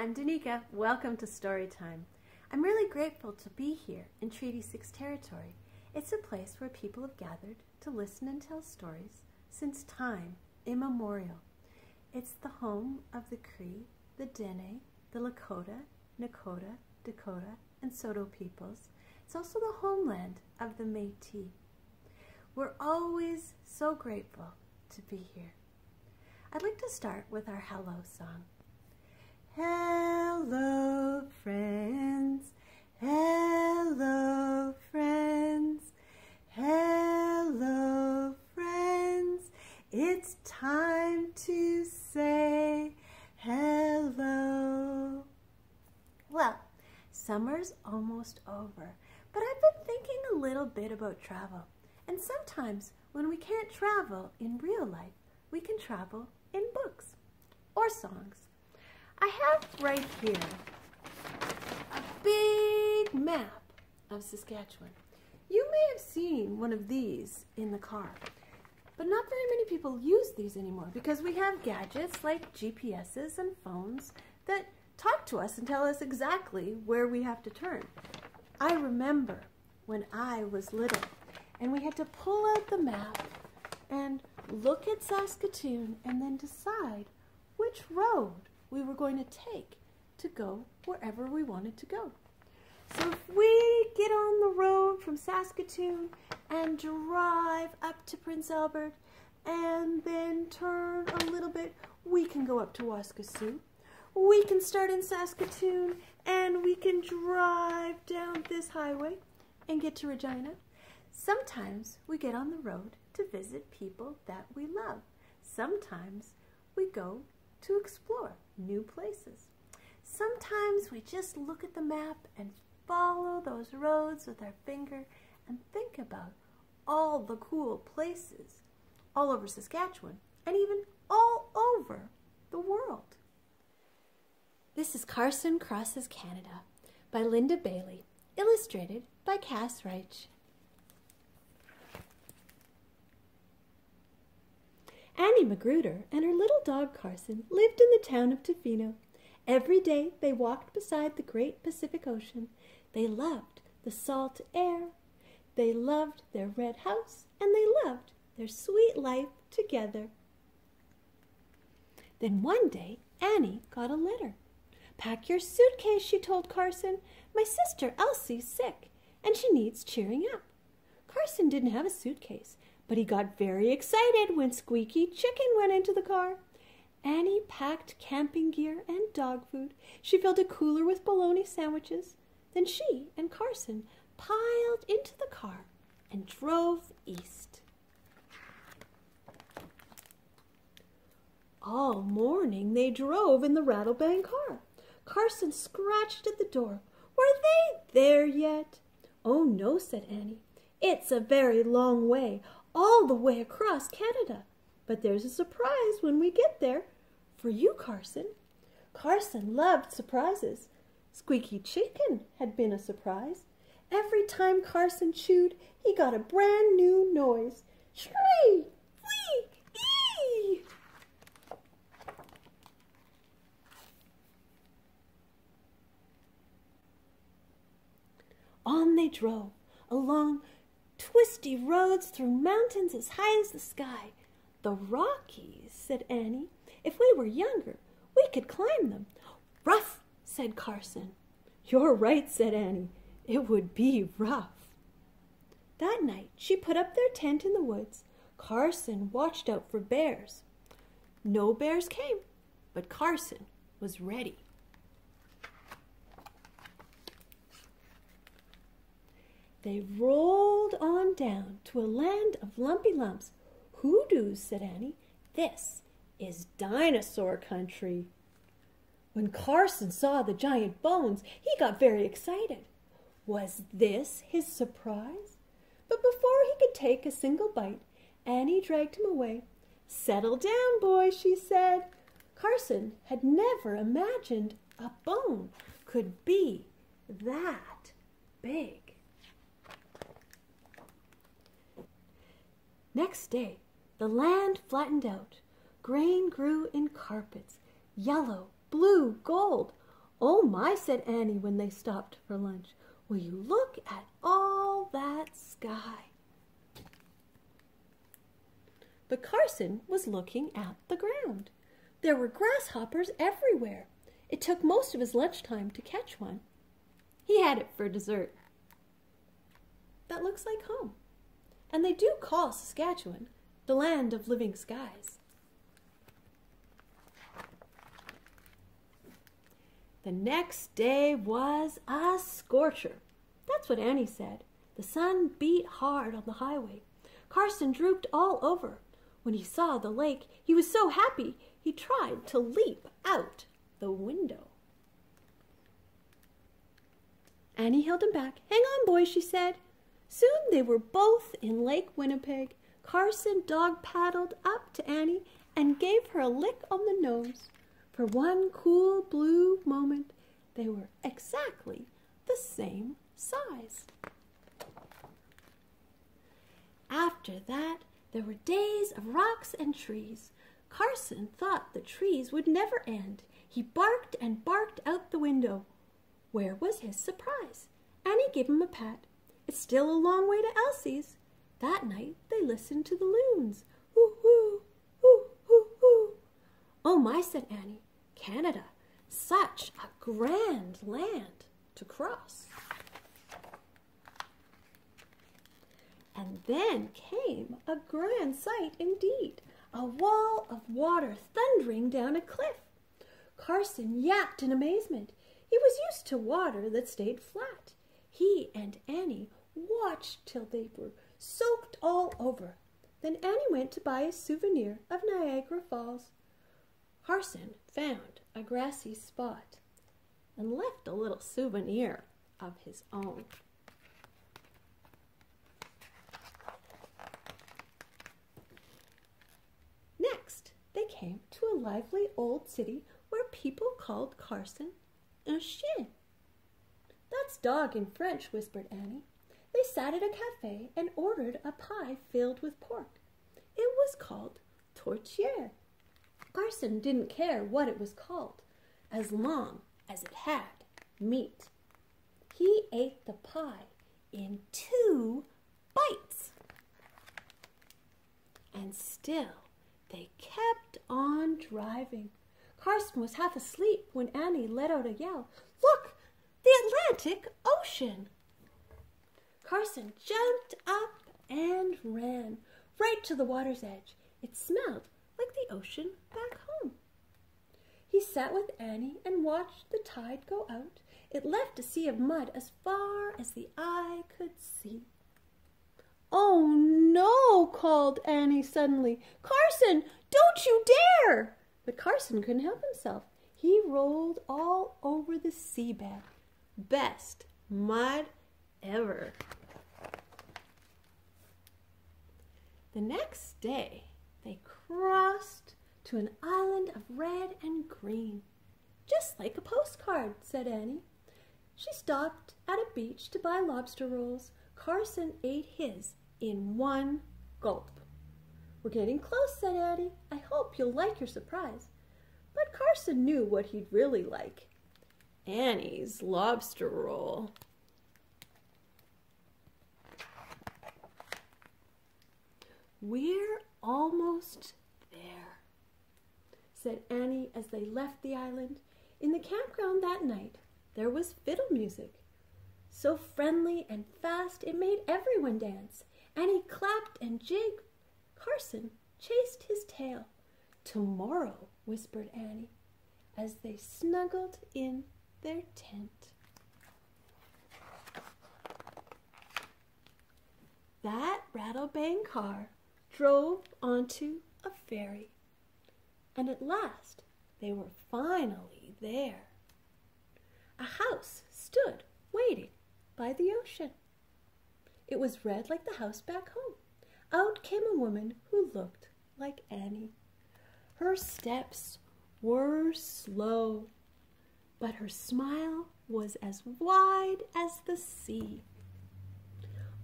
I'm Danica. Welcome to Storytime. I'm really grateful to be here in Treaty 6 territory. It's a place where people have gathered to listen and tell stories since time immemorial. It's the home of the Cree, the Dene, the Lakota, Nakota, Dakota, and Saulteaux peoples. It's also the homeland of the Métis. We're always so grateful to be here. I'd like to start with our hello song. Summer's almost over, but I've been thinking a little bit about travel. And sometimes when we can't travel in real life, we can travel in books or songs. I have right here a big map of Saskatchewan. You may have seen one of these in the car, but not very many people use these anymore because we have gadgets like GPSs and phones that talk to us and tell us exactly where we have to turn. I remember when I was little and we had to pull out the map and look at Saskatoon and then decide which road we were going to take to go wherever we wanted to go. So if we get on the road from Saskatoon and drive up to Prince Albert and then turn a little bit, we can go up to Waskesiu. We can start in Saskatoon and we can drive down this highway and get to Regina. Sometimes we get on the road to visit people that we love. Sometimes we go to explore new places. Sometimes we just look at the map and follow those roads with our finger and think about all the cool places all over Saskatchewan and even all over the world. This is Carson Crosses Canada by Linda Bailey, illustrated by Kass Reich. Annie Magruder and her little dog Carson lived in the town of Tofino. Every day they walked beside the great Pacific Ocean. They loved the salt air. They loved their red house and they loved their sweet life together. Then one day Annie got a letter. Pack your suitcase, she told Carson. My sister Elsie's sick and she needs cheering up. Carson didn't have a suitcase, but he got very excited when Squeaky Chicken went into the car. Annie packed camping gear and dog food. She filled a cooler with bologna sandwiches. Then she and Carson piled into the car and drove east. All morning they drove in the rattlebang car. Carson scratched at the door. Were they there yet? Oh, no, said Annie. It's a very long way, all the way across Canada. But there's a surprise when we get there. For you, Carson. Carson loved surprises. Squeaky Chicken had been a surprise. Every time Carson chewed, he got a brand new noise. Shree! On they drove, along twisty roads through mountains as high as the sky. The Rockies, said Annie. If we were younger, we could climb them. Rough, said Carson. You're right, said Annie. It would be rough. That night she put up their tent in the woods. Carson watched out for bears. No bears came, but Carson was ready. They rolled on down to a land of lumpy lumps. Hoodoos, said Annie. This is dinosaur country. When Carson saw the giant bones, he got very excited. Was this his surprise? But before he could take a single bite, Annie dragged him away. Settle down, boy, she said. Carson had never imagined a bone could be that big. Next day, the land flattened out. Grain grew in carpets, yellow, blue, gold. Oh my, said Annie when they stopped for lunch. Will you look at all that sky? But Carson was looking at the ground. There were grasshoppers everywhere. It took most of his lunchtime to catch one. He had it for dessert. That looks like home. And they do call Saskatchewan the land of living skies. The next day was a scorcher. That's what Annie said. The sun beat hard on the highway. Carson drooped all over. When he saw the lake, he was so happy he tried to leap out the window. Annie held him back. Hang on, boy, she said. Soon they were both in Lake Winnipeg. Carson dog paddled up to Annie and gave her a lick on the nose. For one cool blue moment, they were exactly the same size. After that, there were days of rocks and trees. Carson thought the trees would never end. He barked and barked out the window. Where was his surprise? Annie gave him a pat. It's still a long way to Elsie's. That night they listened to the loons. Hoo hoo, hoo hoo hoo. Oh my, said Annie. Canada, such a grand land to cross. And then came a grand sight indeed, a wall of water thundering down a cliff. Carson yapped in amazement. He was used to water that stayed flat. He and Annie watched till they were soaked all over. Then Annie went to buy a souvenir of Niagara Falls. Carson found a grassy spot and left a little souvenir of his own. Next, they came to a lively old city where people called Carson un chien. That's dog in French, whispered Annie. They sat at a cafe and ordered a pie filled with pork. It was called tourtière. Carson didn't care what it was called, as long as it had meat. He ate the pie in two bites. And still they kept on driving. Carson was half asleep when Annie let out a yell. Look, the Atlantic Ocean! Carson jumped up and ran right to the water's edge. It smelled like the ocean back home. He sat with Annie and watched the tide go out. It left a sea of mud as far as the eye could see. Oh no, called Annie suddenly. Carson, don't you dare! But Carson couldn't help himself. He rolled all over the seabed. Best mud ever. The next day, they crossed to an island of red and green. Just like a postcard, said Annie. She stopped at a beach to buy lobster rolls. Carson ate his in one gulp. We're getting close, said Annie. I hope you'll like your surprise. But Carson knew what he'd really like. Annie's lobster roll. We're almost there, said Annie as they left the island. In the campground that night, there was fiddle music. So friendly and fast it made everyone dance. Annie clapped and jigged. Carson chased his tail. Tomorrow, whispered Annie, as they snuggled in their tent. That rattlebang car drove onto a ferry, and at last they were finally there. A house stood waiting by the ocean. It was red like the house back home. Out came a woman who looked like Annie. Her steps were slow, but her smile was as wide as the sea.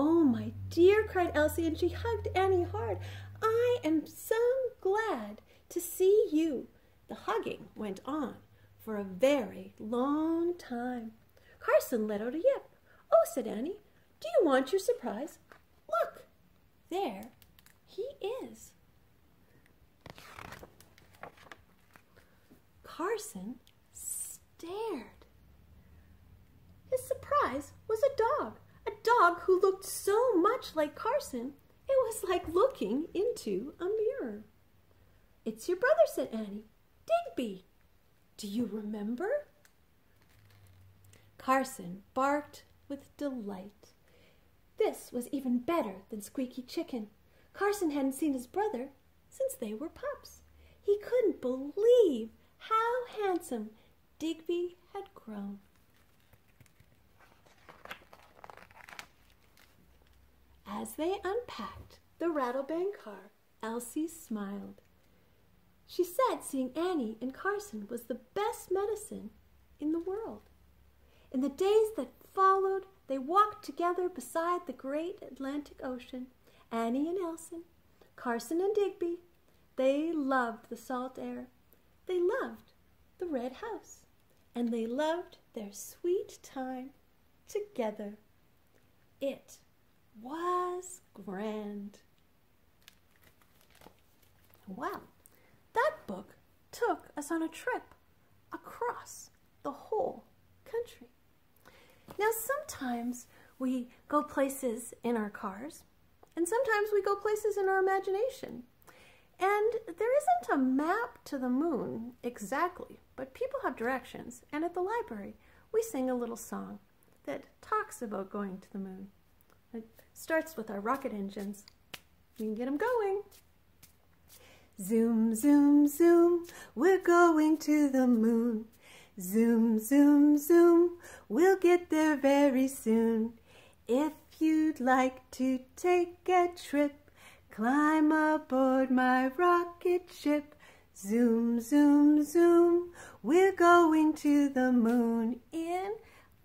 Oh, my dear, cried Elsie, and she hugged Annie hard. I am so glad to see you. The hugging went on for a very long time. Carson let out a yip. Oh, said Annie, do you want your surprise? Look, there he is. Carson stared. His surprise was a dog, dog who looked so much like Carson, it was like looking into a mirror. It's your brother, said Annie. Digby. Do you remember? Carson barked with delight. This was even better than Squeaky Chicken. Carson hadn't seen his brother since they were pups. He couldn't believe how handsome Digby had grown. As they unpacked the Rattlebang car, Elsie smiled. She said seeing Annie and Carson was the best medicine in the world. In the days that followed, they walked together beside the great Atlantic Ocean. Annie and Elsie, Carson and Digby. They loved the salt air. They loved the red house. And they loved their sweet time together. It was grand. Wow, that book took us on a trip across the whole country. Now, sometimes we go places in our cars, and sometimes we go places in our imagination. And there isn't a map to the moon exactly, but people have directions, and at the library we sing a little song that talks about going to the moon. It starts with our rocket engines. We can get them going. Zoom, zoom, zoom, we're going to the moon. Zoom, zoom, zoom, we'll get there very soon. If you'd like to take a trip, climb aboard my rocket ship. Zoom, zoom, zoom, we're going to the moon in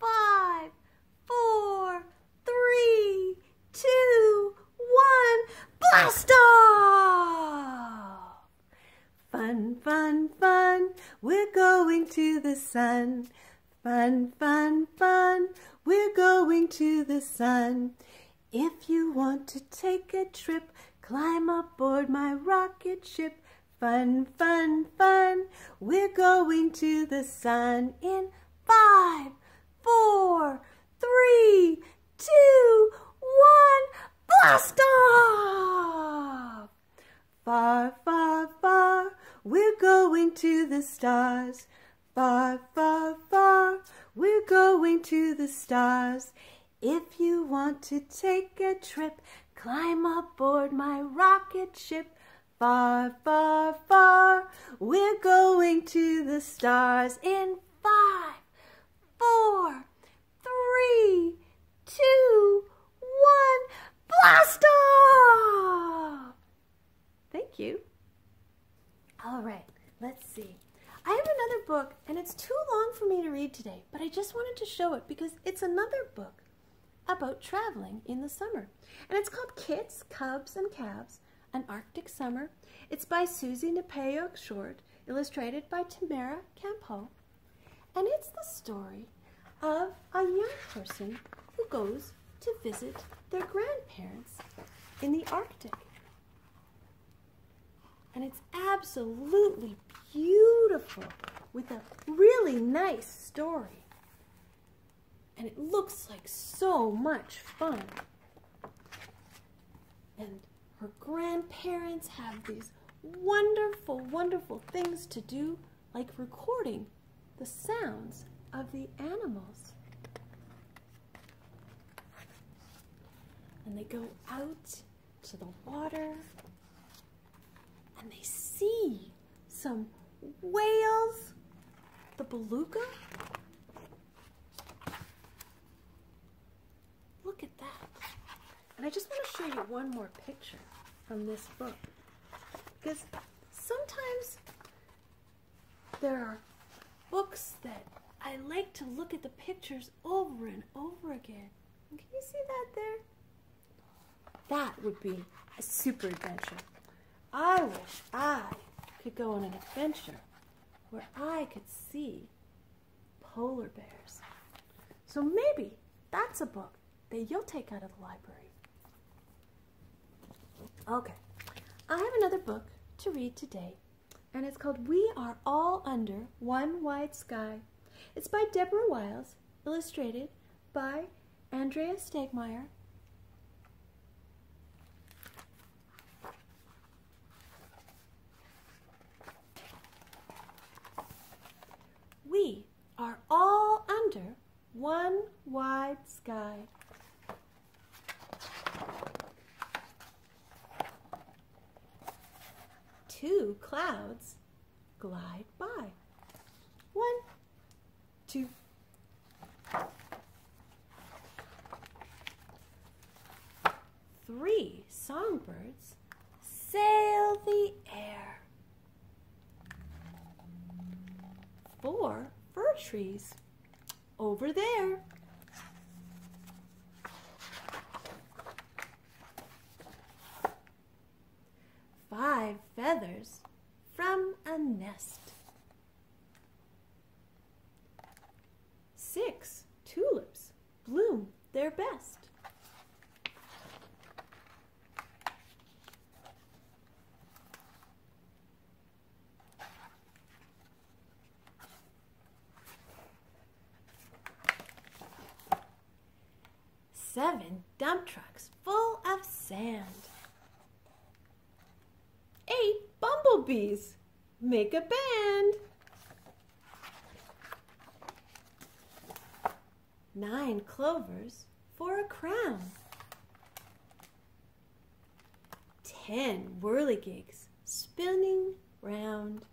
five, four, three, two, one, blast off! Fun, fun, fun, we're going to the sun. Fun, fun, fun, we're going to the sun. If you want to take a trip, climb aboard my rocket ship. Fun, fun, fun, we're going to the sun in five, four, three, two, one, blast off! Far, far, far, we're going to the stars. Far, far, far, we're going to the stars. If you want to take a trip, climb aboard my rocket ship. Far, far, far, we're going to the stars in five, four, three, two, one, blast off! Thank you. All right, let's see. I have another book, and it's too long for me to read today, but I just wanted to show it because it's another book about traveling in the summer. And it's called Kits, Cubs, and Calves, An Arctic Summer. It's by Suzie Napayok-Short, illustrated by Tamara Campeau. And it's the story of a young person who goes to visit their grandparents in the Arctic. And it's absolutely beautiful with a really nice story. And it looks like so much fun. And her grandparents have these wonderful, wonderful things to do, like recording the sounds of the animals. And they go out to the water and they see some whales, the beluga. Look at that. And I just want to show you one more picture from this book. Because sometimes there are books that I like to look at the pictures over and over again. And can you see that there? That would be a super adventure. I wish I could go on an adventure where I could see polar bears. So maybe that's a book that you'll take out of the library. Okay, I have another book to read today, and it's called We Are All Under One Wide Sky. It's by Deborah Wiles, illustrated by Andrea Stegmaier. We are all under one wide sky. Two clouds glide by. One, two, three songbirds sail the air. Four fir trees over there. Five feathers from a nest. Six tulips bloom their best. Seven dump trucks full of sand. Eight bumblebees make a band. Nine clovers for a crown. Ten whirligigs spinning round.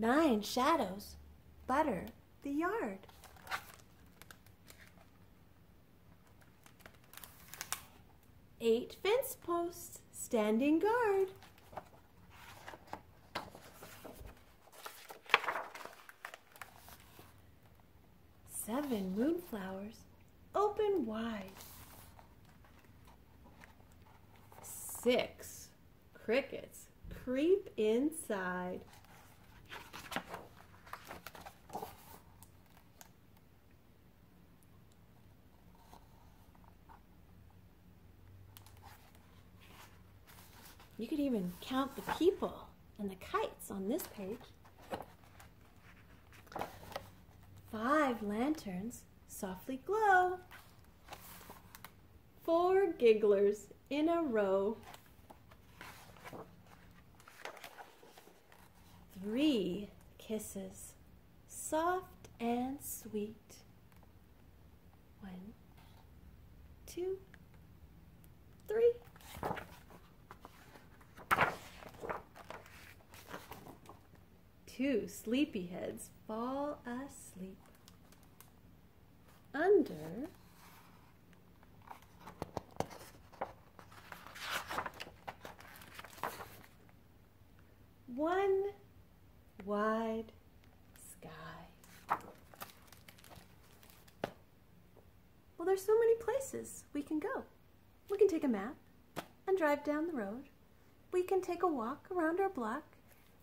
Nine shadows butter the yard. Eight fence posts standing guard. Seven moonflowers open wide. Six crickets creep inside. You could even count the people and the kites on this page. Five lanterns softly glow. Four gigglers in a row. Three kisses, soft and sweet. One, two, three. Two sleepyheads fall asleep under one wide sky. Well, there's so many places we can go. We can take a map and drive down the road. We can take a walk around our block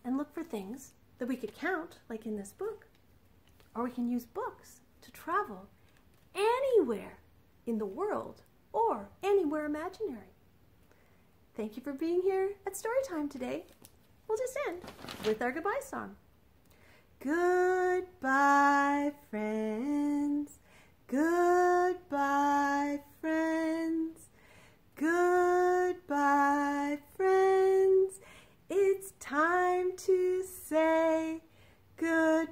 and look for things that we could count, like in this book. Or we can use books to travel anywhere in the world or anywhere imaginary. Thank you for being here at Storytime today. We'll just end with our goodbye song. Goodbye, friends. Goodbye, friends. Goodbye, friends time to say goodbye.